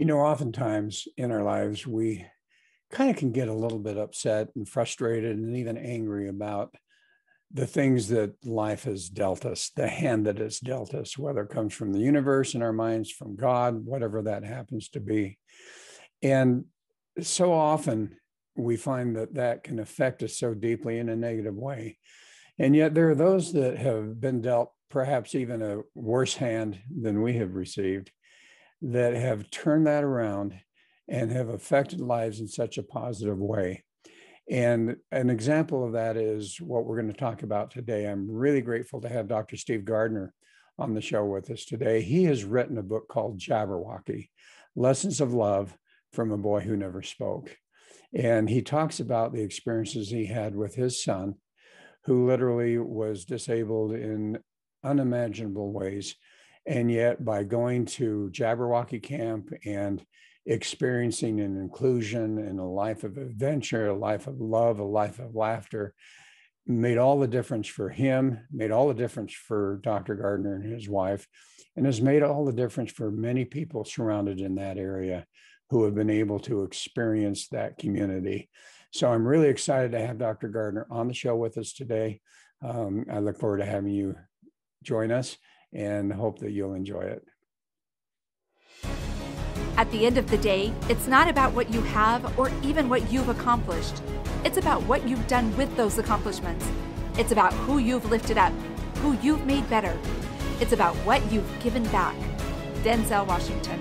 You know, oftentimes in our lives, we kind of can get a little bit upset and frustrated and even angry about the things that life has dealt us, the hand that has dealt us, whether it comes from the universe in our minds, from God, whatever that happens to be. And so often we find that that can affect us so deeply in a negative way. And yet there are those that have been dealt perhaps even a worse hand than we have received that have turned that around and have affected lives in such a positive way. And an example of that is what we're going to talk about today. I'm really grateful to have Dr. Steve Gardner on the show with us today. He has written a book called Jabberwocky Lessons of Love from a Boy Who Never Spoke. And he talks about the experiences he had with his son, who literally was disabled in unimaginable ways. And yet, by going to Jabberwocky Camp and experiencing an inclusion and a life of adventure, a life of love, a life of laughter, made all the difference for him, made all the difference for Dr. Gardner and his wife, and has made all the difference for many people surrounded in that area who have been able to experience that community. So I'm really excited to have Dr. Gardner on the show with us today. Um, I look forward to having you join us and hope that you'll enjoy it. At the end of the day, it's not about what you have or even what you've accomplished. It's about what you've done with those accomplishments. It's about who you've lifted up, who you've made better. It's about what you've given back. Denzel Washington.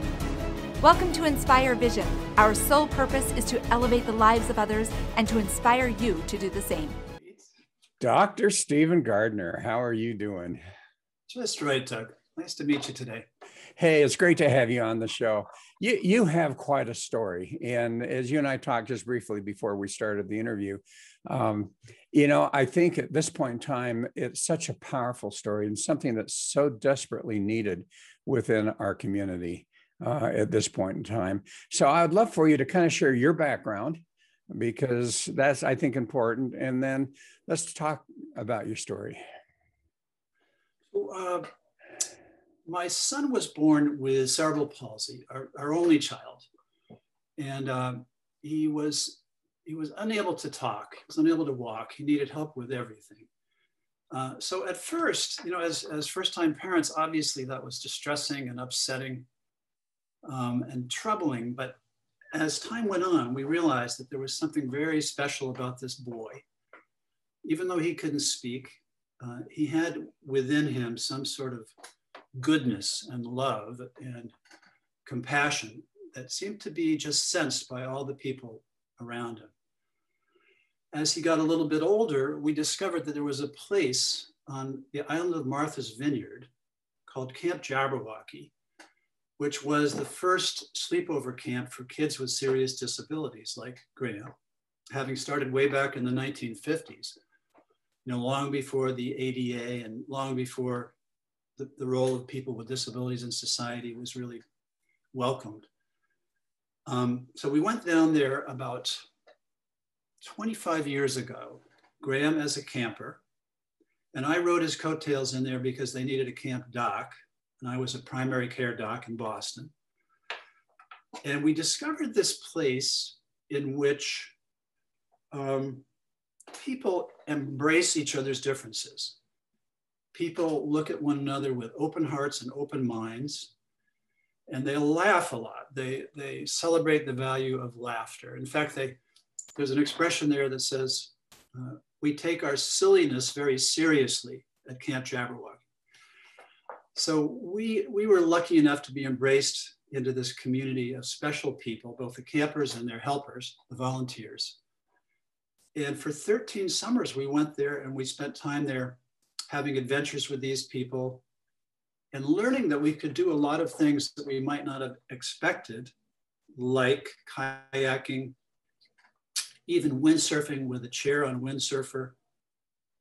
Welcome to Inspire Vision. Our sole purpose is to elevate the lives of others and to inspire you to do the same. Dr. Steven Gardner, how are you doing? Just right, Doug. Nice to meet you today. Hey, it's great to have you on the show. You you have quite a story, and as you and I talked just briefly before we started the interview, um, you know, I think at this point in time, it's such a powerful story and something that's so desperately needed within our community uh, at this point in time. So I'd love for you to kind of share your background because that's I think important, and then let's talk about your story. Uh, my son was born with cerebral palsy, our, our only child, and uh, he was he was unable to talk. He was unable to walk. He needed help with everything. Uh, so at first, you know, as as first time parents, obviously that was distressing and upsetting um, and troubling. But as time went on, we realized that there was something very special about this boy. Even though he couldn't speak, uh, he had within him some sort of goodness and love and compassion that seemed to be just sensed by all the people around him. As he got a little bit older, we discovered that there was a place on the island of Martha's Vineyard called Camp Jabberwocky, which was the first sleepover camp for kids with serious disabilities like Graham, having started way back in the 1950s you know, long before the ADA and long before the, the role of people with disabilities in society was really welcomed. Um, so we went down there about 25 years ago, Graham as a camper, and I rode his coattails in there because they needed a camp doc, and I was a primary care doc in Boston. And we discovered this place in which um, people embrace each other's differences. People look at one another with open hearts and open minds, and they laugh a lot. They, they celebrate the value of laughter. In fact, they, there's an expression there that says, uh, we take our silliness very seriously at Camp Jabberwocky. So we, we were lucky enough to be embraced into this community of special people, both the campers and their helpers, the volunteers. And for 13 summers, we went there and we spent time there having adventures with these people and learning that we could do a lot of things that we might not have expected, like kayaking, even windsurfing with a chair on windsurfer,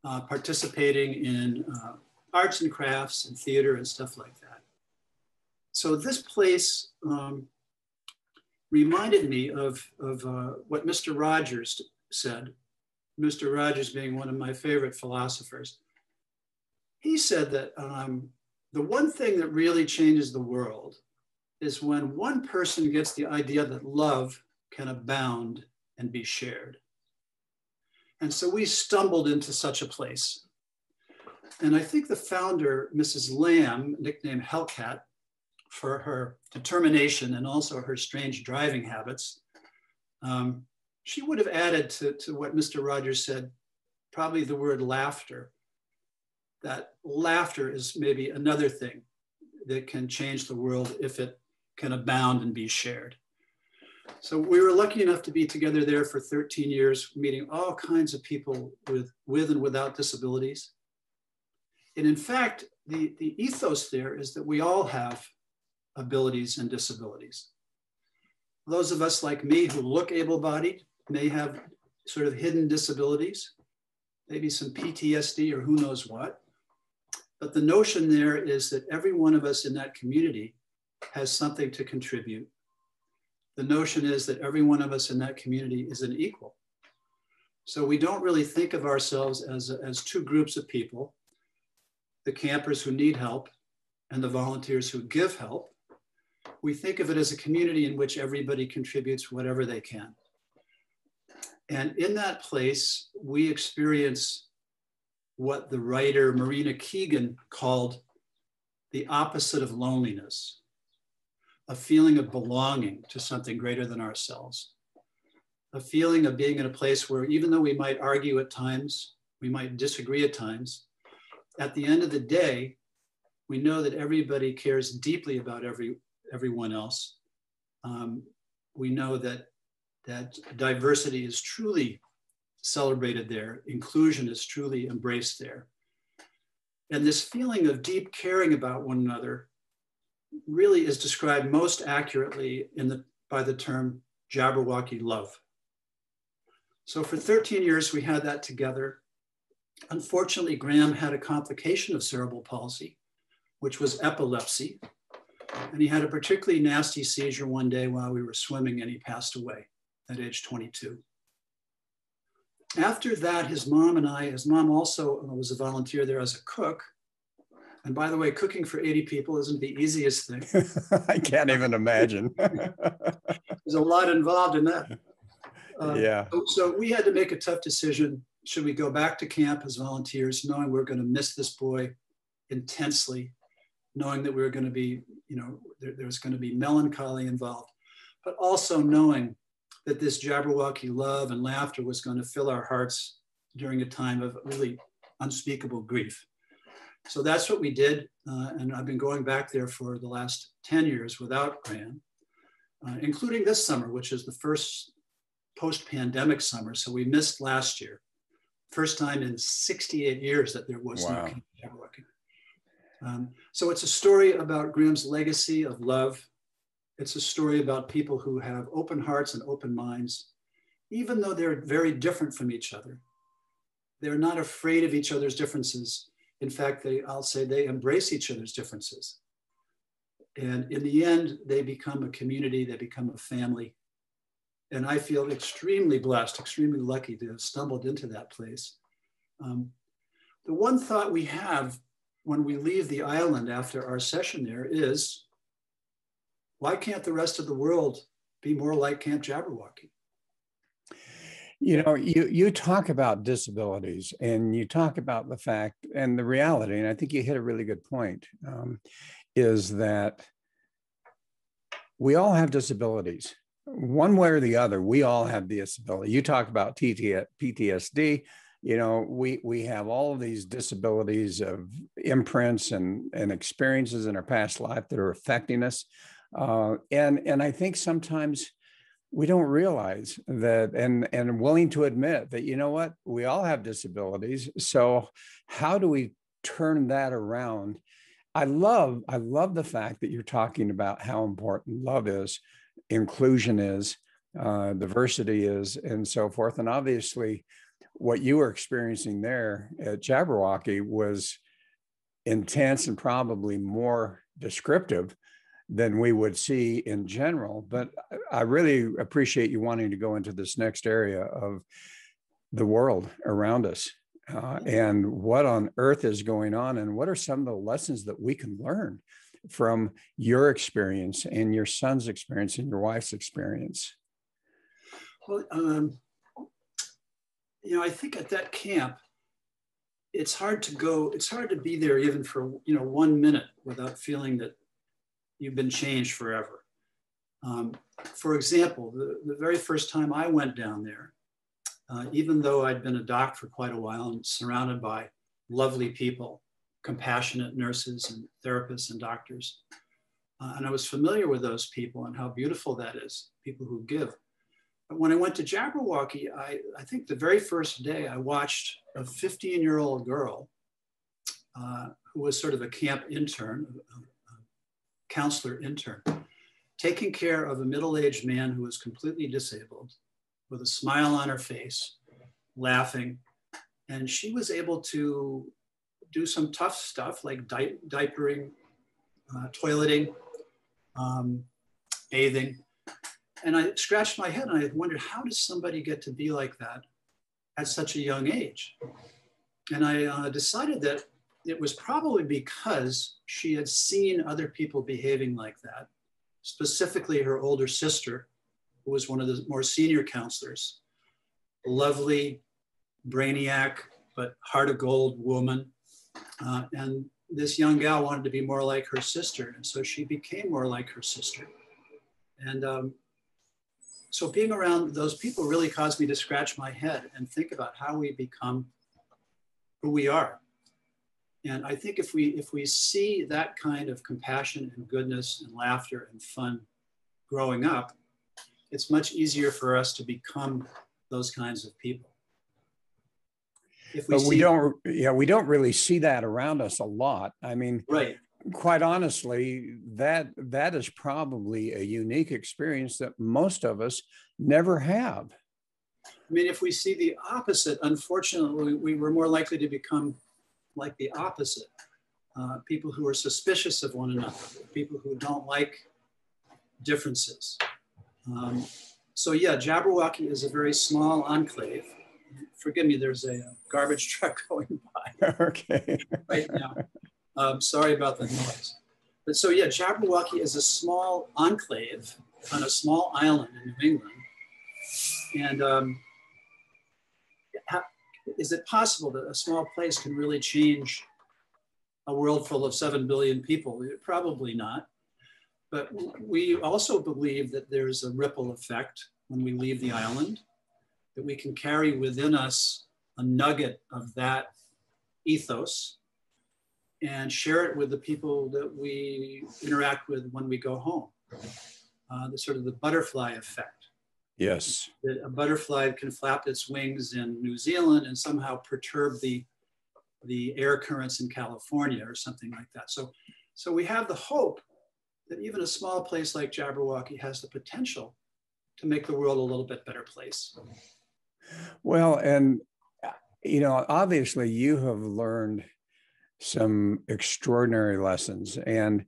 uh, participating in uh, arts and crafts and theater and stuff like that. So this place um, reminded me of, of uh, what Mr. Rogers said, Mr. Rogers being one of my favorite philosophers, he said that um, the one thing that really changes the world is when one person gets the idea that love can abound and be shared. And so we stumbled into such a place. And I think the founder, Mrs. Lamb, nicknamed Hellcat, for her determination and also her strange driving habits, um, she would have added to, to what Mr. Rogers said, probably the word laughter. That laughter is maybe another thing that can change the world if it can abound and be shared. So we were lucky enough to be together there for 13 years, meeting all kinds of people with, with and without disabilities. And in fact, the, the ethos there is that we all have abilities and disabilities. Those of us like me who look able-bodied may have sort of hidden disabilities, maybe some PTSD or who knows what. But the notion there is that every one of us in that community has something to contribute the notion is that every one of us in that community is an equal. So we don't really think of ourselves as, as two groups of people, the campers who need help and the volunteers who give help. We think of it as a community in which everybody contributes whatever they can. And in that place, we experience what the writer Marina Keegan called the opposite of loneliness a feeling of belonging to something greater than ourselves, a feeling of being in a place where even though we might argue at times, we might disagree at times, at the end of the day, we know that everybody cares deeply about every, everyone else. Um, we know that, that diversity is truly celebrated there, inclusion is truly embraced there. And this feeling of deep caring about one another really is described most accurately in the, by the term Jabberwocky love. So for 13 years, we had that together. Unfortunately, Graham had a complication of cerebral palsy, which was epilepsy. And he had a particularly nasty seizure one day while we were swimming and he passed away at age 22. After that, his mom and I, his mom also was a volunteer there as a cook, and by the way, cooking for 80 people isn't the easiest thing. I can't even imagine. There's a lot involved in that. Uh, yeah. So, so, we had to make a tough decision. Should we go back to camp as volunteers, knowing we are going to miss this boy intensely, knowing that we were going to be, you know, there, there was going to be melancholy involved, but also knowing that this Jabberwocky love and laughter was going to fill our hearts during a time of really unspeakable grief. So that's what we did. Uh, and I've been going back there for the last 10 years without Graham, uh, including this summer, which is the first post-pandemic summer. So we missed last year. First time in 68 years that there was wow. no Jabberwocky. Um, so it's a story about Graham's legacy of love. It's a story about people who have open hearts and open minds, even though they're very different from each other. They're not afraid of each other's differences in fact, they, I'll say they embrace each other's differences. And in the end, they become a community, they become a family. And I feel extremely blessed, extremely lucky to have stumbled into that place. Um, the one thought we have when we leave the island after our session there is why can't the rest of the world be more like Camp Jabberwocky? You know, you you talk about disabilities and you talk about the fact and the reality, and I think you hit a really good point, um, is that we all have disabilities. One way or the other, we all have the disability. You talk about PTSD. You know, we we have all of these disabilities of imprints and and experiences in our past life that are affecting us, uh, and and I think sometimes we don't realize that and and willing to admit that you know what? We all have disabilities. So how do we turn that around? I love i love the fact that you're talking about how important love is inclusion is uh, diversity is and so forth. And obviously what you were experiencing there at jabberwocky was intense and probably more descriptive than we would see in general. But I really appreciate you wanting to go into this next area of the world around us uh, and what on earth is going on and what are some of the lessons that we can learn from your experience and your son's experience and your wife's experience? Well, um, you know, I think at that camp, it's hard to go, it's hard to be there even for, you know, one minute without feeling that you've been changed forever. Um, for example, the, the very first time I went down there, uh, even though I'd been a doc for quite a while and surrounded by lovely people, compassionate nurses and therapists and doctors, uh, and I was familiar with those people and how beautiful that is, people who give. But when I went to Jabberwocky, I, I think the very first day I watched a 15 year old girl uh, who was sort of a camp intern, counselor intern, taking care of a middle aged man who was completely disabled with a smile on her face, laughing. And she was able to do some tough stuff like di- diapering, uh, toileting, um, bathing. And I scratched my head and I wondered, how does somebody get to be like that at such a young age? And I uh, decided that it was probably because she had seen other people behaving like that, specifically her older sister, who was one of the more senior counselors, lovely, brainiac, but heart of gold woman. Uh, and this young gal wanted to be more like her sister. And so she became more like her sister. And um, so being around those people really caused me to scratch my head and think about how we become who we are. And I think if we if we see that kind of compassion and goodness and laughter and fun growing up, it's much easier for us to become those kinds of people. If we but we see, don't, yeah, we don't really see that around us a lot. I mean, right. Quite honestly, that that is probably a unique experience that most of us never have. I mean, if we see the opposite, unfortunately, we were more likely to become like the opposite. Uh, people who are suspicious of one another, people who don't like differences. Um, so yeah, Jabberwocky is a very small enclave. Forgive me, there's a, garbage truck going by. okay. right now. Um, sorry about the noise. But so yeah, Jabberwocky is a small enclave on a small island in New England. And um, is it possible that a small place can really change a world full of 7 billion people? Probably not. But we also believe that there's a ripple effect when we leave the island, that we can carry within us a nugget of that ethos and share it with the people that we interact with when we go home. Uh, the sort of the butterfly effect. Yes. A butterfly can flap its wings in New Zealand and somehow perturb the, the air currents in California or something like that. So, so we have the hope that even a small place like Jabberwocky has the potential to make the world a little bit better place. Well, and uh, you know, obviously you have learned some extraordinary lessons and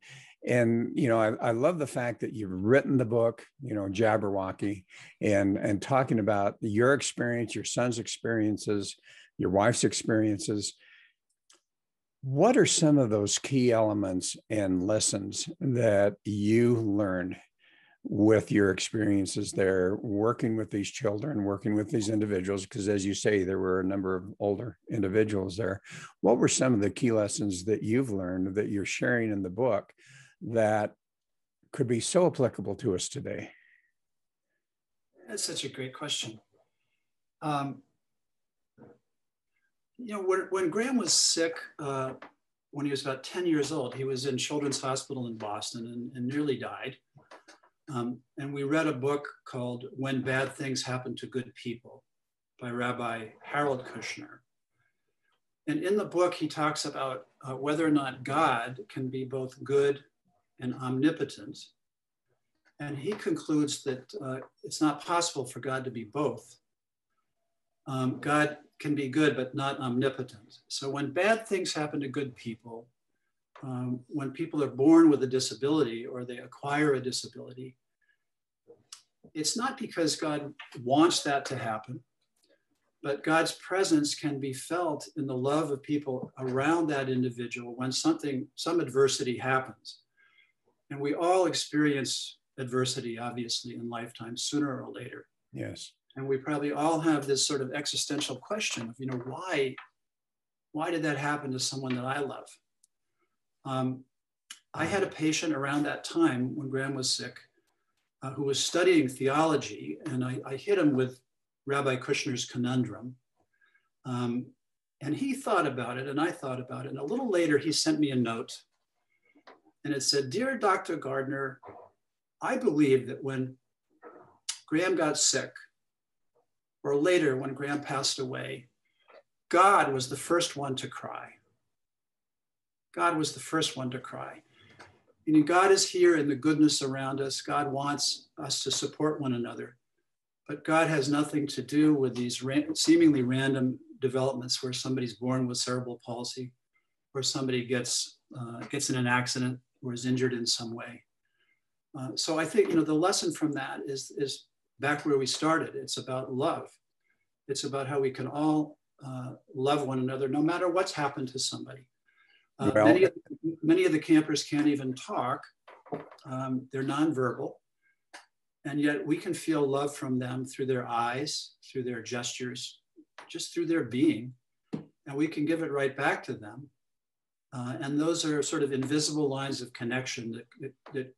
and you know I, I love the fact that you've written the book you know jabberwocky and and talking about your experience your son's experiences your wife's experiences. What are some of those key elements and lessons that you learned with your experiences there working with these children working with these individuals? Because as you say there were a number of older individuals there. What were some of the key lessons that you've learned that you're sharing in the book that could be so applicable to us today? That's such a great question. Um, you know when, when graham was sick uh, when he was about 10 years old he was in children's hospital in boston and, and nearly died. Um, and we read a book called When Bad Things Happen to Good People by Rabbi Harold Kushner. And in the book, he talks about uh, whether or not God can be both good and omnipotent. And he concludes that uh, it's not possible for God to be both. Um, God can be good, but not omnipotent. So when bad things happen to good people, um, when people are born with a disability or they acquire a disability, it's not because God wants that to happen, but God's presence can be felt in the love of people around that individual when something, some adversity happens. And we all experience adversity, obviously, in lifetime, sooner or later. Yes. And we probably all have this sort of existential question of, you know, why, why did that happen to someone that I love? Um, I had a patient around that time when Graham was sick uh, who was studying theology, and I, I, hit him with Rabbi Kushner's conundrum. Um, and he thought about it, and I thought about it. And a little later, he sent me a note, and it said, Dear Dr. Gardner, I believe that when Graham got sick, or later when Graham passed away, God was the first one to cry. God was the first one to cry. Meaning, God is here in the goodness around us. God wants us to support one another. But God has nothing to do with these seemingly random developments where somebody's born with cerebral palsy, or somebody gets, uh, gets in an accident or is injured in some way. Uh, so I think you know the lesson from that is, is back where we started. It's about love. It's about how we can all uh, love one another no matter what's happened to somebody. Uh, well, many, of, many of the campers can't even talk. Um, they're nonverbal. And yet we can feel love from them through their eyes, through their gestures, just through their being. And we can give it right back to them. Uh, and those are sort of invisible lines of connection that, that, that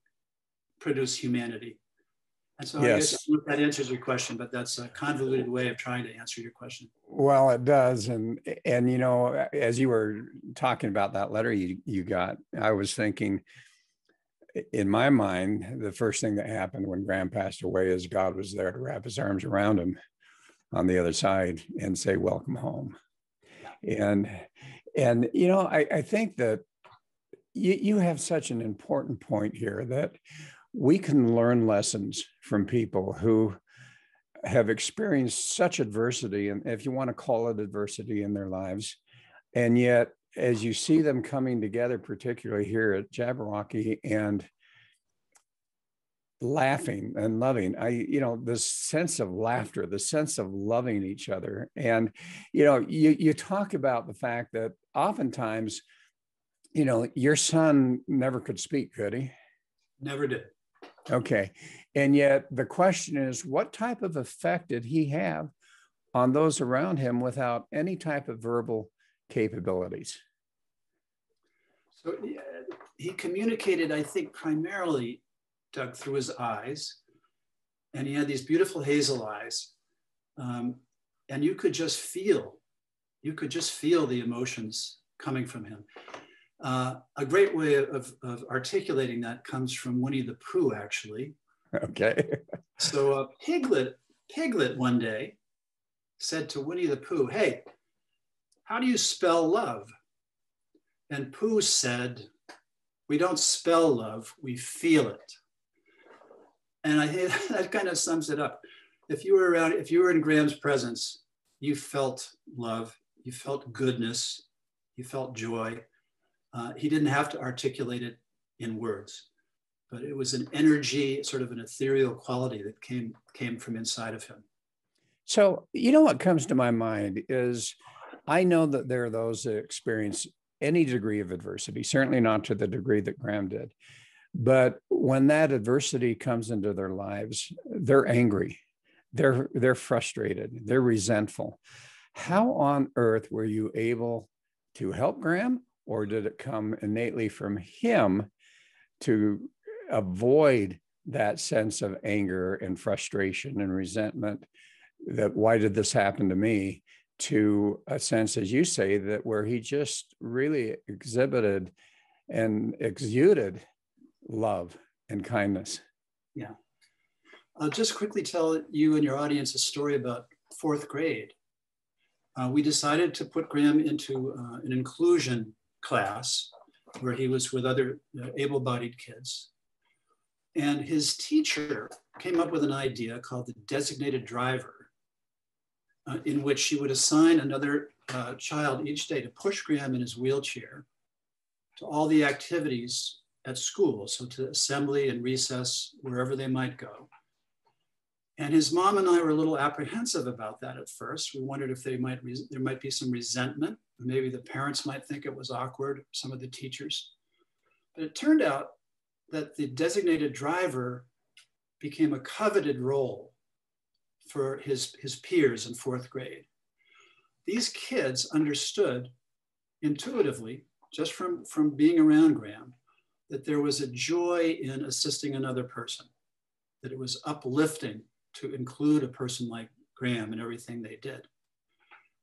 produce humanity. And so yes. I guess that answers your question, but that's a convoluted way of trying to answer your question. Well, it does, and and you know, as you were talking about that letter you you got, I was thinking, in my mind, the first thing that happened when Graham passed away is God was there to wrap His arms around him on the other side and say, "Welcome home," and and you know, I I think that you you have such an important point here that we can learn lessons from people who have experienced such adversity, and if you want to call it adversity in their lives, and yet as you see them coming together, particularly here at Jabberwocky, and laughing and loving i you know the sense of laughter the sense of loving each other and you know you you talk about the fact that oftentimes you know your son never could speak could he never did Okay. And yet the question is what type of effect did he have on those around him without any type of verbal capabilities? So he communicated, I think, primarily, Doug, through his eyes. And he had these beautiful hazel eyes. Um, and you could just feel, you could just feel the emotions coming from him. Uh, a great way of, of, articulating that comes from Winnie the Pooh, actually. Okay. so uh, Piglet, Piglet one day said to Winnie the Pooh, "Hey, how do you spell love?" And Pooh said, "We don't spell love, we feel it." And I think that kind of sums it up. If you were around, if you were in Graham's presence, you felt love, you felt goodness, you felt joy uh, he didn't have to articulate it in words, but it was an energy, sort of an ethereal quality that came came from inside of him. So, you know what comes to my mind is I know that there are those that experience any degree of adversity, certainly not to the degree that Graham did. But when that adversity comes into their lives, they're angry, they're they're frustrated, they're resentful. How on earth were you able to help Graham or did it come innately from him to avoid that sense of anger and frustration and resentment that why did this happen to me? to a sense as you say that where he just really exhibited and exuded love and kindness. Yeah. I'll just quickly tell you and your audience a story about fourth grade. Uh, we decided to put graham into uh, an inclusion class where he was with other uh, able-bodied kids. And his teacher came up with an idea called the designated driver, uh, in which she would assign another uh, child each day to push Graham in his wheelchair to all the activities at school, so to assembly and recess, wherever they might go. And his mom and I were a little apprehensive about that at first. We wondered if they might there might be some resentment. Maybe the parents might think it was awkward, some of the teachers. But it turned out that the designated driver became a coveted role for his, his peers in fourth grade. These kids understood intuitively, just from, from being around Graham, that there was a joy in assisting another person, that it was uplifting to include a person like Graham in everything they did.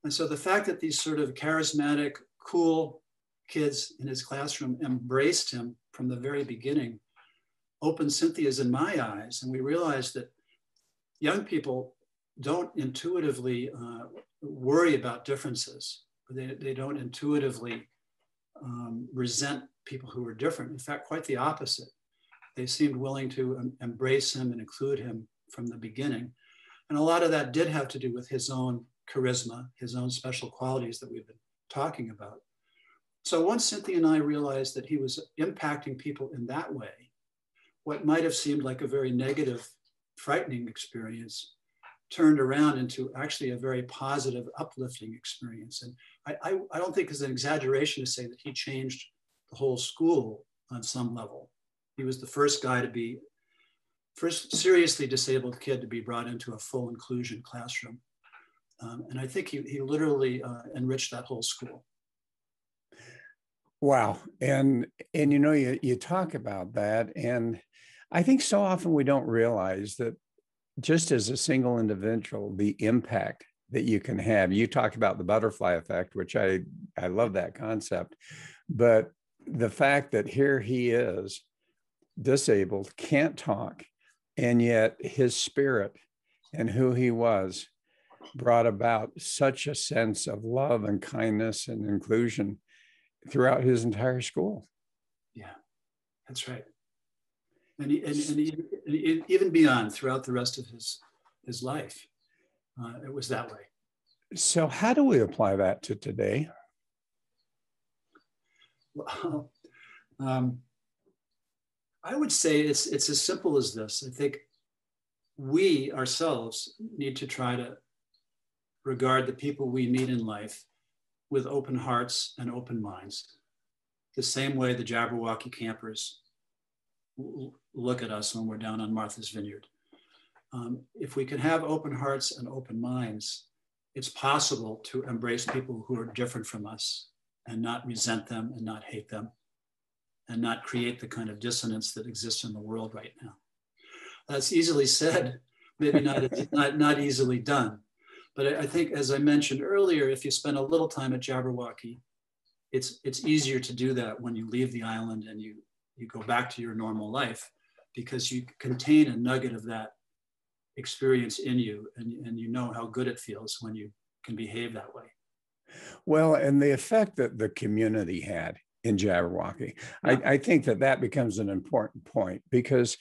And so the fact that these sort of charismatic, cool kids in his classroom embraced him from the very beginning opened Cynthia's in my eyes. And we realized that young people don't intuitively uh, worry about differences. They, they don't intuitively um, resent people who were different. In fact, quite the opposite. They seemed willing to um, embrace him and include him from the beginning. And a lot of that did have to do with his own charisma, his own special qualities that we've been talking about. So once Cynthia and I realized that he was impacting people in that way, what might have seemed like a very negative, frightening experience turned around into actually a very positive, uplifting experience. And I, I, I don't think it's an exaggeration to say that he changed the whole school on some level. He was the first guy to be, first seriously disabled kid to be brought into a full inclusion classroom. Um, and I think he, he literally uh, enriched that whole school. Wow. And and you know, you you talk about that. And I think so often we don't realize that just as a single individual, the impact that you can have. You talk about the butterfly effect, which I I love that concept. But the fact that here he is disabled, can't talk, and yet his spirit and who he was brought about such a sense of love and kindness and inclusion throughout his entire school. Yeah, that's right. And, and, and, even beyond throughout the rest of his, his life, uh, it was that way. So, how do we apply that to today? Well, um, I would say it's, it's as simple as this. I think we ourselves need to try to regard the people we meet in life with open hearts and open minds. The same way the Jabberwocky campers look at us when we're down on Martha's Vineyard. Um, if we can have open hearts and open minds, it's possible to embrace people who are different from us and not resent them and not hate them and not create the kind of dissonance that exists in the world right now. That's easily said, maybe not, not, not easily done. But I think, as I mentioned earlier, if you spend a little time at Jabberwocky, it's, it's easier to do that when you leave the island and you, you go back to your normal life because you contain a nugget of that experience in you and, and you know how good it feels when you can behave that way. Well, and the effect that the community had in Jabberwocky, yeah. I, I think that that becomes an important point because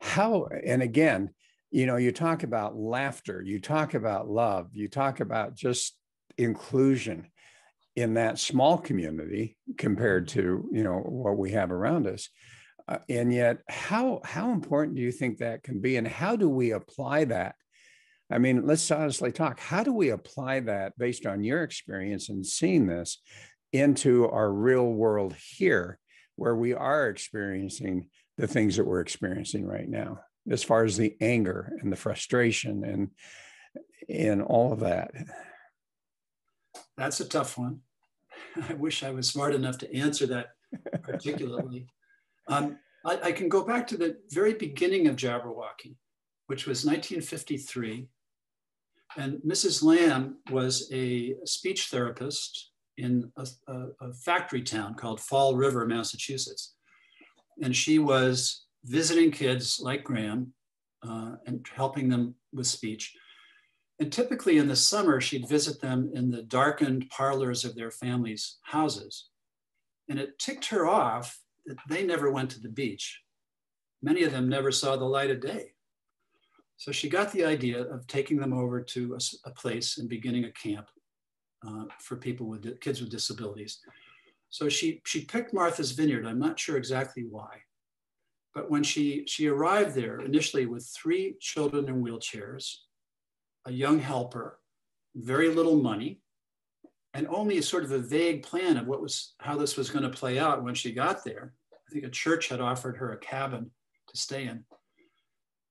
how, and again, you know, you talk about laughter, you talk about love, you talk about just inclusion in that small community compared to, you know, what we have around us. Uh, and yet, how how important do you think that can be, and how do we apply that? I mean, let's honestly talk. How do we apply that based on your experience and seeing this into our real world here, where we are experiencing the things that we're experiencing right now? as far as the anger and the frustration and and all of that that's a tough one i wish i was smart enough to answer that particularly um, I, I, can go back to the very beginning of jabberwocky which was 1953 and mrs lamb was a speech therapist in a, a, a factory town called fall river massachusetts and she was visiting kids like Graham uh, and helping them with speech. And typically in the summer, she'd visit them in the darkened parlors of their families' houses. And it ticked her off that they never went to the beach. Many of them never saw the light of day. So she got the idea of taking them over to a, a place and beginning a camp uh, for people with kids with disabilities. So she, she picked Martha's Vineyard. I'm not sure exactly why. But when she, she arrived there initially with three children in wheelchairs, a young helper, very little money, and only a sort of a vague plan of what was how this was going to play out when she got there. I think a church had offered her a cabin to stay in.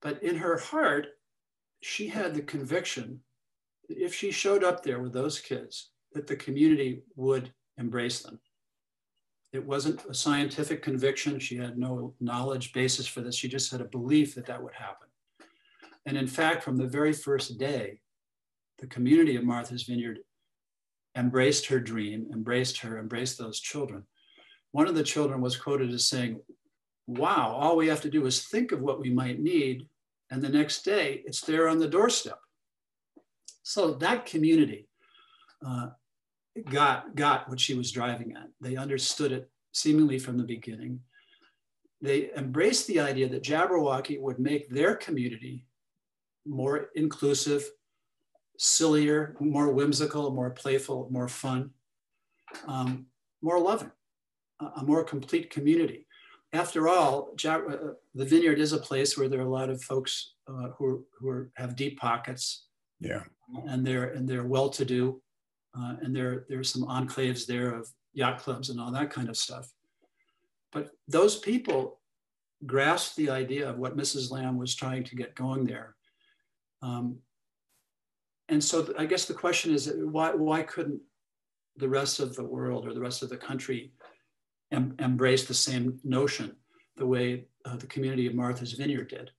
But in her heart, she had the conviction that if she showed up there with those kids, that the community would embrace them. It wasn't a scientific conviction. She had no knowledge basis for this. She just had a belief that that would happen. And in fact, from the very first day, the community of Martha's Vineyard embraced her dream, embraced her, embraced those children. One of the children was quoted as saying, Wow, all we have to do is think of what we might need. And the next day, it's there on the doorstep. So that community uh, got, got what she was driving at. They understood it seemingly from the beginning. They embraced the idea that Jabberwocky would make their community more inclusive, sillier, more whimsical, more playful, more fun, um, more loving, a more complete community. After all, uh, the vineyard is a place where there are a lot of folks uh, who, are, who are, have deep pockets. Yeah. And they're and they're well-to-do, uh, and there there are some enclaves there of yacht clubs and all that kind of stuff. But those people grasped the idea of what Mrs. Lamb was trying to get going there. Um, and so I guess the question is why, why couldn't the rest of the world or the rest of the country em- embrace the same notion the way uh, the community of Martha's Vineyard did?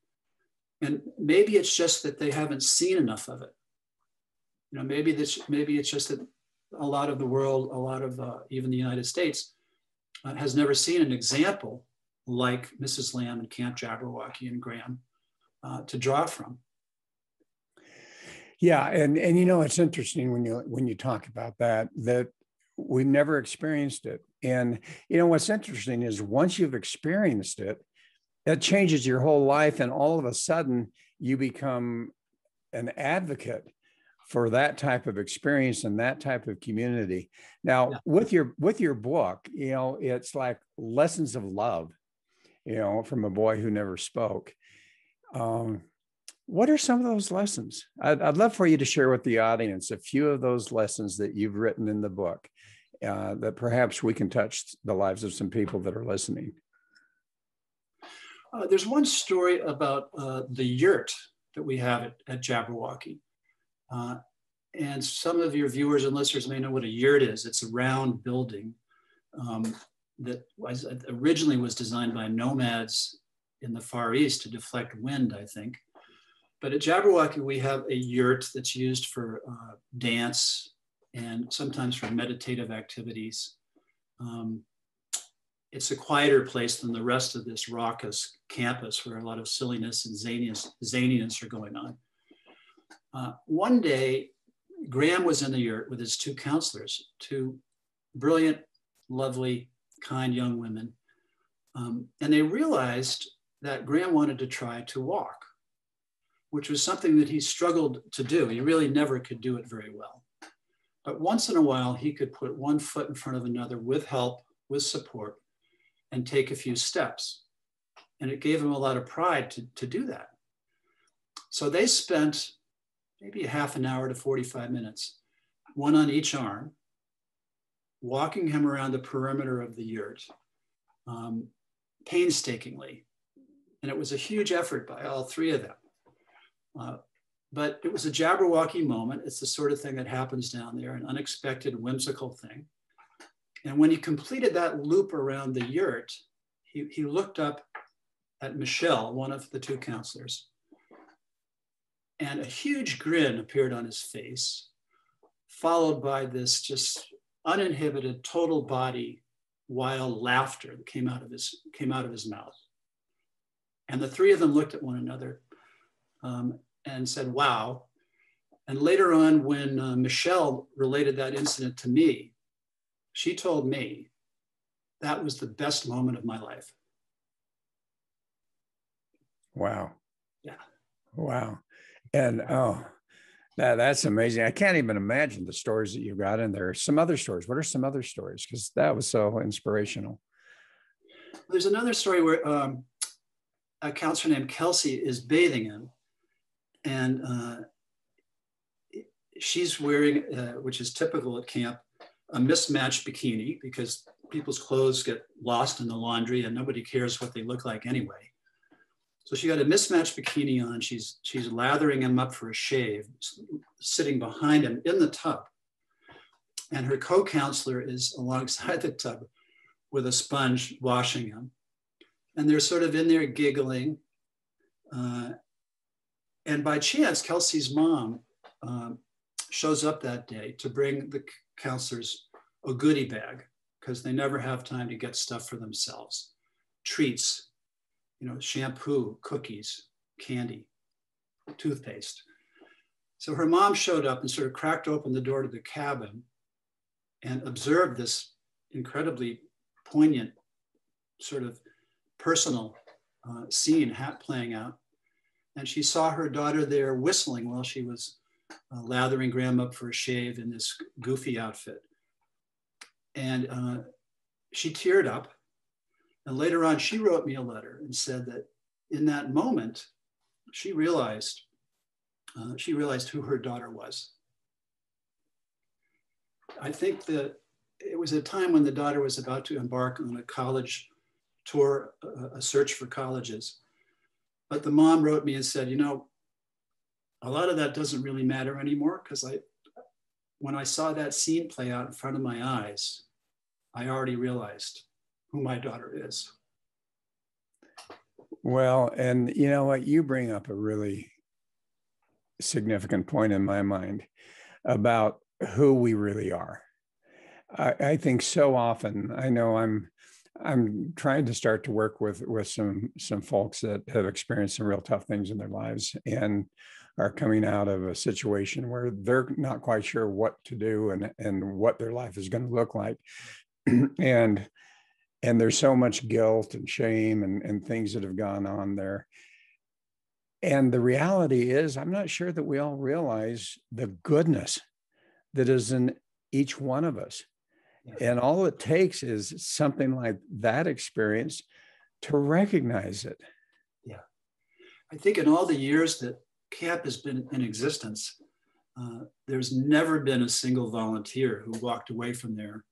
And maybe it's just that they haven't seen enough of it. You know, maybe this, maybe it's just that a lot of the world, a lot of uh, even the United States, uh, has never seen an example like Mrs. Lamb and Camp Jabberwocky and Graham uh, to draw from. Yeah, and and you know it's interesting when you when you talk about that that we've never experienced it, and you know what's interesting is once you've experienced it, that changes your whole life, and all of a sudden you become an advocate for that type of experience and that type of community. Now, yeah. with your with your book, you know, it's like lessons of love, you know, from a boy who never spoke. Um, what are some of those lessons? I'd, I'd, love for you to share with the audience a few of those lessons that you've written in the book uh, that perhaps we can touch the lives of some people that are listening. Uh, there's one story about uh, the yurt that we have at, at Jabberwocky. Uh, and some of your viewers and listeners may know what a yurt is. It's a round building um, that was, originally was designed by nomads in the Far East to deflect wind, I think. But at Jabberwocky, we have a yurt that's used for uh, dance and sometimes for meditative activities. Um, it's a quieter place than the rest of this raucous campus where a lot of silliness and zaniness, zaniness are going on. Uh, one day, Graham was in the yurt with his two counselors, two brilliant, lovely, kind young women. Um, and they realized that Graham wanted to try to walk which was something that he struggled to do. He really never could do it very well. But once in a while, he could put one foot in front of another with help, with support, and take a few steps. And it gave him a lot of pride to, to do that. So they spent maybe a half an hour to 45 minutes, one on each arm, walking him around the perimeter of the yurt um, painstakingly. And it was a huge effort by all three of them. Uh, but it was a Jabberwocky moment. It's the sort of thing that happens down there, an unexpected, whimsical thing. And when he completed that loop around the yurt, he, he looked up at Michelle, one of the two counselors, and a huge grin appeared on his face, followed by this just uninhibited, total body, wild laughter that came out of his, came out of his mouth. And the three of them looked at one another um, and said, wow. And later on, when uh, Michelle related that incident to me, she told me that was the best moment of my life. Wow. Yeah. Wow. And oh, that, that's amazing. I can't even imagine the stories that you got in there. Some other stories. What are some other stories? Because that was so inspirational. There's another story where um, a counselor named Kelsey is bathing in and uh, she's wearing, uh, which is typical at camp, a mismatched bikini because people's clothes get lost in the laundry and nobody cares what they look like anyway. So she got a mismatched bikini on. She's, she's lathering him up for a shave, sitting behind him in the tub. And her co-counselor is alongside the tub with a sponge washing him. And they're sort of in there giggling. Uh, and by chance, Kelsey's mom um, shows up that day to bring the counselors a goodie bag because they never have time to get stuff for themselves. Treats, you know, shampoo, cookies, candy, toothpaste. So her mom showed up and sort of cracked open the door to the cabin and observed this incredibly poignant, sort of personal uh, scene playing out. And she saw her daughter there whistling while she was uh, lathering Graham up for a shave in this goofy outfit. And uh, she teared up. And later on, she wrote me a letter and said that in that moment, she realized uh, she realized who her daughter was. I think that it was a time when the daughter was about to embark on a college tour, a search for colleges. But the mom wrote me and said, you know, a lot of that doesn't really matter anymore because I, when I saw that scene play out in front of my eyes, I already realized who my daughter is. Well, and you know what? You bring up a really significant point in my mind about who we really are. I, I think so often, I know I'm I'm trying to start to work with with some some folks that have experienced some real tough things in their lives and are coming out of a situation where they're not quite sure what to do and and what their life is going to look like. And and there's so much guilt and shame and, and things that have gone on there. And the reality is i'm not sure that we all realize the goodness that is in each one of us and all it takes is something like that experience to recognize it. Yeah. I think in all the years that CAMP has been in existence, uh, there's never been a single volunteer who walked away from there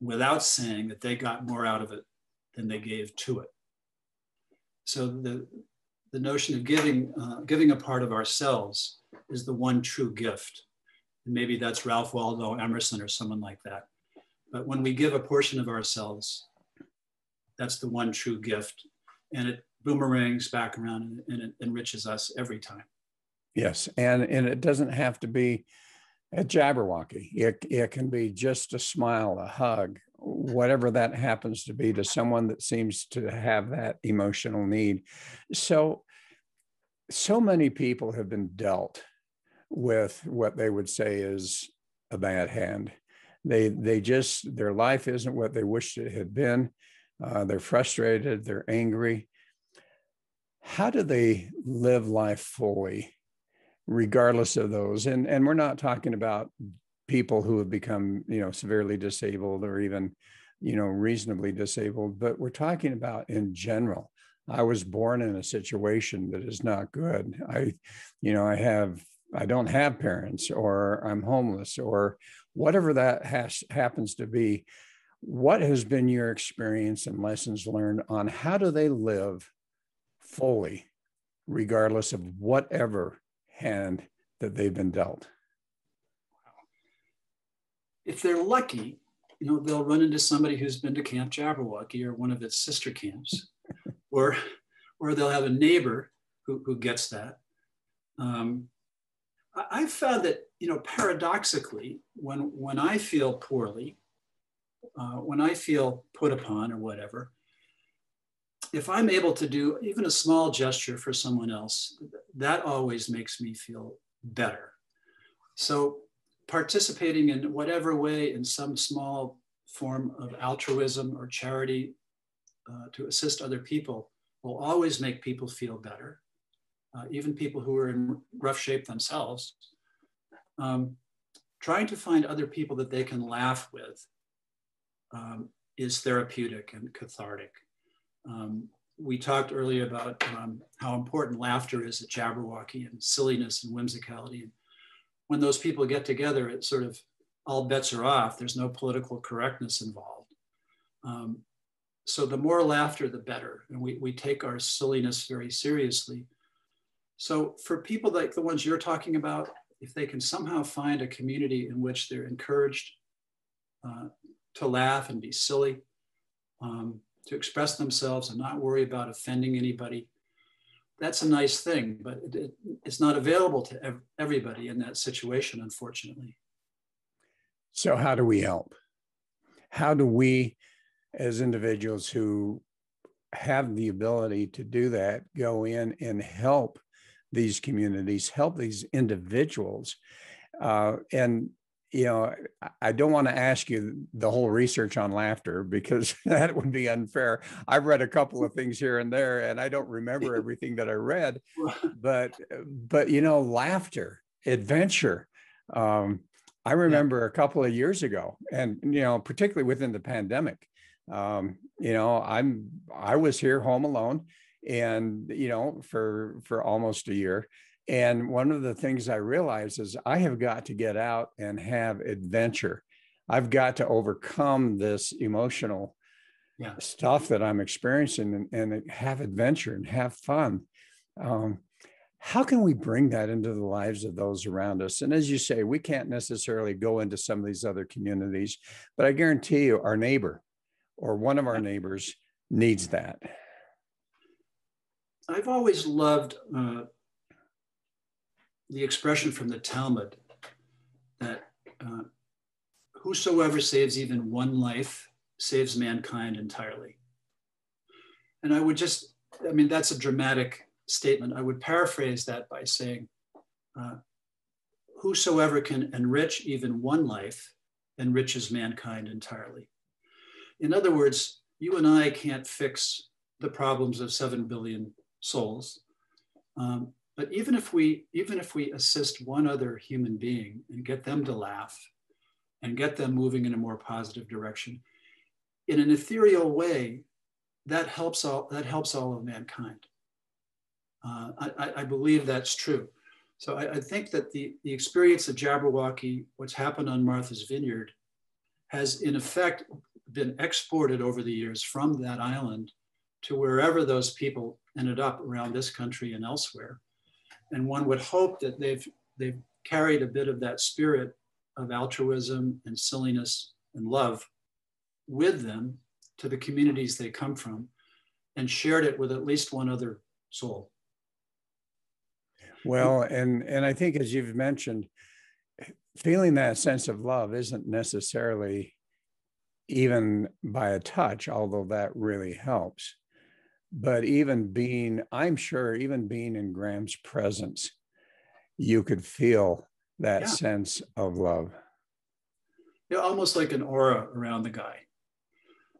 without saying that they got more out of it than they gave to it. So the, the notion of giving, uh, giving a part of ourselves is the one true gift. And maybe that's Ralph Waldo Emerson or someone like that. But when we give a portion of ourselves, that's the one true gift. And it boomerangs back around and, it enriches us every time. Yes. And, and it doesn't have to be a Jabberwocky. It, it can be just a smile, a hug, whatever that happens to be to someone that seems to have that emotional need. So, so many people have been dealt with what they would say is a bad hand they they just their life isn't what they wished it had been. Uh, they're frustrated they're angry. How do they live life fully regardless of those? And and we're not talking about people who have become you know severely disabled or even you know reasonably disabled but we're talking about in general. I was born in a situation that is not good. I you know i have i don't have parents or i'm homeless or whatever that has happens to be what has been your experience and lessons learned on how do they live fully regardless of whatever hand that they've been dealt? If they're lucky you know they'll run into somebody who's been to camp jabberwocky or one of its sister camps or or they'll have a neighbor who, who gets that. Um, I've found that, you know, paradoxically, when, when I feel poorly, uh, when I feel put upon or whatever, if I'm able to do even a small gesture for someone else, that always makes me feel better. So participating in whatever way in some small form of altruism or charity uh, to assist other people will always make people feel better uh, even people who are in rough shape themselves, um, trying to find other people that they can laugh with um, is therapeutic and cathartic. Um, we talked earlier about um, how important laughter is at Jabberwocky and silliness and whimsicality. And when those people get together, it sort of all bets are off. There's no political correctness involved. Um, so the more laughter, the better. And we, we take our silliness very seriously. So for people like the ones you're talking about, if they can somehow find a community in which they're encouraged uh, to laugh and be silly, um, to express themselves and not worry about offending anybody, that's a nice thing, but it, it, it's not available to ev- everybody in that situation, unfortunately. So, how do we help? How do we, as individuals who have the ability to do that, go in and help these communities, help these individuals? Uh, and you know, I don't want to ask you the whole research on laughter because that would be unfair. I've read a couple of things here and there, and I don't remember everything that I read. But, but you know, laughter, adventure. Um, I remember yeah. a couple of years ago, and you know, particularly within the pandemic. Um, you know, I'm I was here home alone, and you know, for for almost a year, and one of the things I realized is I have got to get out and have adventure. I've got to overcome this emotional yeah. stuff that I'm experiencing and, and, have adventure and have fun. Um, how can we bring that into the lives of those around us? And as you say, we can't necessarily go into some of these other communities, but I guarantee you, our neighbor or one of our neighbors needs that. I've always loved uh, the expression from the Talmud that uh, whosoever saves even one life saves mankind entirely. And I would just, I mean, that's a dramatic statement. I would paraphrase that by saying, uh, whosoever can enrich even one life enriches mankind entirely. In other words, you and I can't fix the problems of 7 billion souls. Um, but even if we even if we assist one other human being and get them to laugh and get them moving in a more positive direction, in an ethereal way, that helps all that helps all of mankind. Uh, I, I, believe that's true. So I, I, think that the, the experience of Jabberwocky, what's happened on Martha's Vineyard, has in effect been exported over the years from that island to wherever those people ended up around this country and elsewhere. And one would hope that they've, they've carried a bit of that spirit of altruism and silliness and love with them to the communities they come from and shared it with at least one other soul. Well, and and I think as you've mentioned, feeling that sense of love isn't necessarily even by a touch, although that really helps but even being, I'm sure, even being in Graham's presence, you could feel that yeah. sense of love. Yeah, almost like an aura around the guy.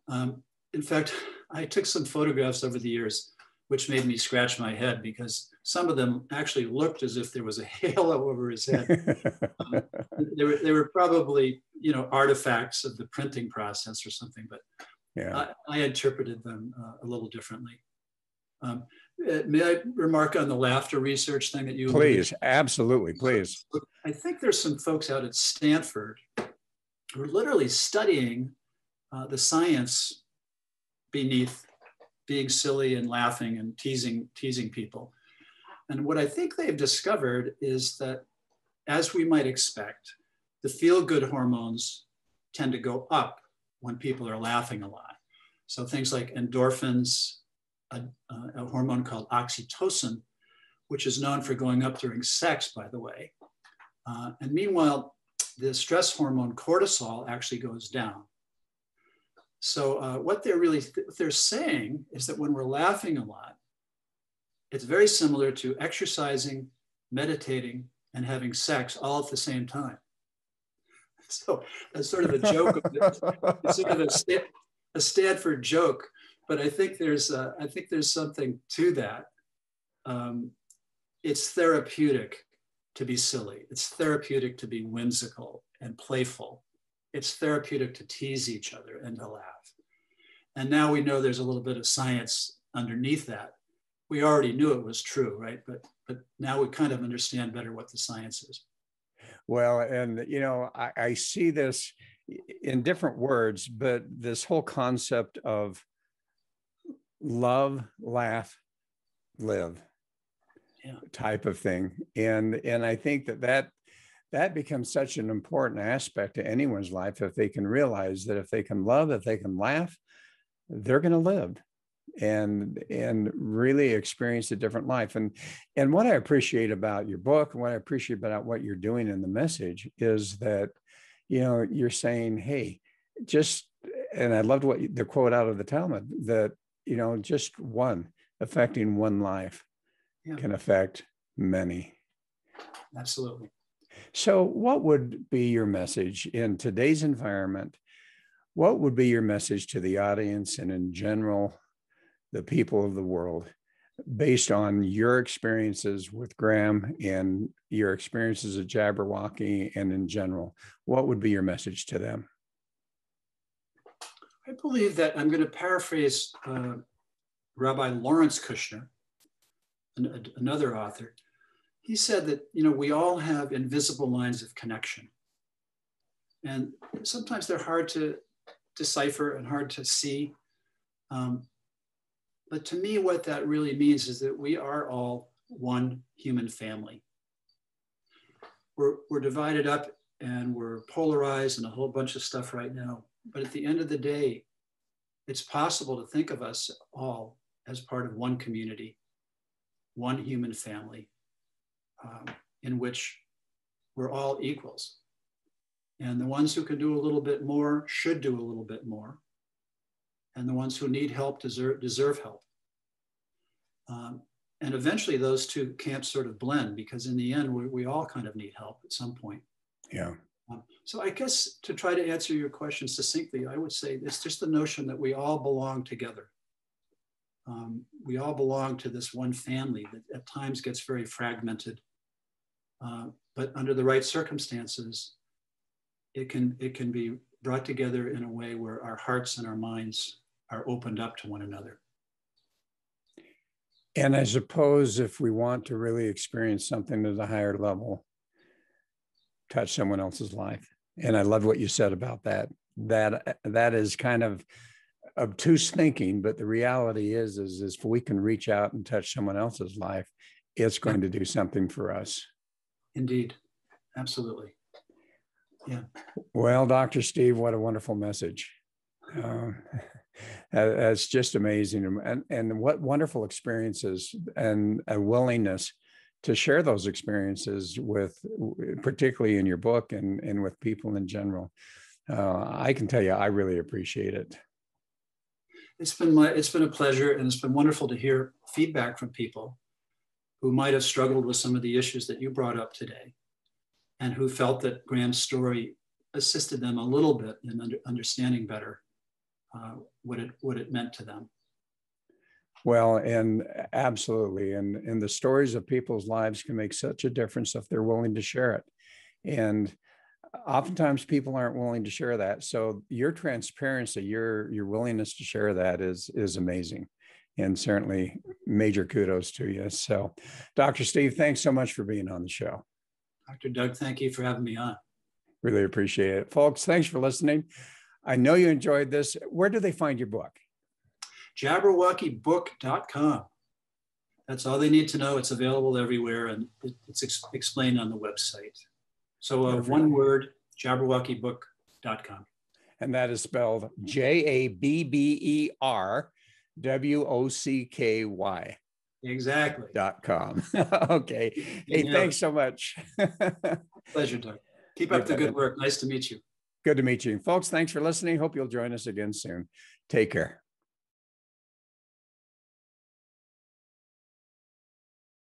Um, in fact, I took some photographs over the years, which made me scratch my head because some of them actually looked as if there was a halo over his head. um, they, were, they were probably, you know, artifacts of the printing process or something, but yeah. I, I interpreted them uh, a little differently. Um, uh, may I remark on the laughter research thing that you? Please, absolutely, please. I think there's some folks out at Stanford who are literally studying uh, the science beneath being silly and laughing and teasing teasing people. And what I think they've discovered is that, as we might expect, the feel-good hormones tend to go up when people are laughing a lot. So things like endorphins, a, a hormone called oxytocin, which is known for going up during sex, by the way. Uh, and meanwhile, the stress hormone cortisol actually goes down. So uh, what they're really what they're saying is that when we're laughing a lot, it's very similar to exercising, meditating, and having sex all at the same time. So that's sort of a joke. it's sort of a, a Stanford joke but I think there's uh, I think there's something to that. Um, it's therapeutic to be silly. It's therapeutic to be whimsical and playful. It's therapeutic to tease each other and to laugh. And now we know there's a little bit of science underneath that. We already knew it was true, right? But but now we kind of understand better what the science is. Well, and you know, I, I see this in different words, but this whole concept of love, laugh, live yeah. type of thing. And and I think that that that becomes such an important aspect to anyone's life if they can realize that if they can love, if they can laugh, they're going to live and and really experience a different life and and what i appreciate about your book and what i appreciate about what you're doing in the message is that you know you're saying hey just and i loved what the quote out of the talmud that you know just one affecting one life yeah. can affect many absolutely so what would be your message in today's environment what would be your message to the audience and in general the people of the world based on your experiences with Graham and your experiences at Jabberwocky and in general, what would be your message to them? I believe that I'm going to paraphrase uh, Rabbi Lawrence Kushner, an, another author. He said that you know we all have invisible lines of connection, and sometimes they're hard to decipher and hard to see. Um, but to me, what that really means is that we are all one human family. We're, we're divided up and we're polarized and a whole bunch of stuff right now. But at the end of the day, it's possible to think of us all as part of one community, one human family, um, in which we're all equals. And the ones who can do a little bit more should do a little bit more and the ones who need help deserve, deserve help. Um, and eventually those two camps sort of blend because in the end, we, we all kind of need help at some point. Yeah. Um, so I guess to try to answer your question succinctly, I would say it's just the notion that we all belong together. Um, we all belong to this one family that at times gets very fragmented. Uh, but under the right circumstances, it can, it can be brought together in a way where our hearts and our minds are opened up to one another. And I suppose if we want to really experience something at a higher level, touch someone else's life. And I love what you said about that. That that is kind of obtuse thinking, but the reality is, is, is if we can reach out and touch someone else's life, it's going to do something for us. Indeed. Absolutely. Yeah. Well, Dr. Steve, what a wonderful message. Uh, it's just amazing and, and what wonderful experiences and a willingness to share those experiences with particularly in your book and, and with people in general uh, i can tell you i really appreciate it it's been my it's been a pleasure and it's been wonderful to hear feedback from people who might have struggled with some of the issues that you brought up today and who felt that graham's story assisted them a little bit in under, understanding better uh, what it what it meant to them. Well, and absolutely, and and the stories of people's lives can make such a difference if they're willing to share it, and uh, oftentimes people aren't willing to share that. So your transparency, your your willingness to share that is is amazing, and certainly major kudos to you. So, Dr. Steve, thanks so much for being on the show. Dr. Doug, thank you for having me on. Really appreciate it, folks. Thanks for listening. I know you enjoyed this. Where do they find your book? Jabberwockybook.com. That's all they need to know. It's available everywhere and it's ex explained on the website. So uh, one word, jabberwockybook.com. And that is spelled J A B B E R W O C K Y. Exactly. Dot com. okay. Hey, yeah. thanks so much. Pleasure, Doug. Keep up the good work. Nice to meet you. Good to meet you. Folks, thanks for listening. Hope you'll join us again soon. Take care.